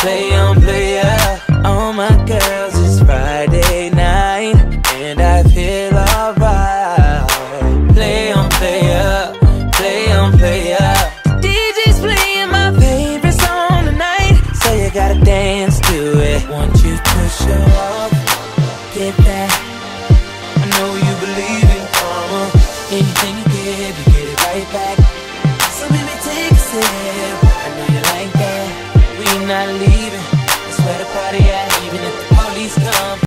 play on player. All my girls, it's Friday night, and I feel alright. Play on player, play on player. DJ's playing my favorite song tonight, so you gotta dance to it. Want you to show up, get that. I know you believe in karma. Anything you give, you get it right back. So baby, take a sip leaving. That's where the party at, even if the police come.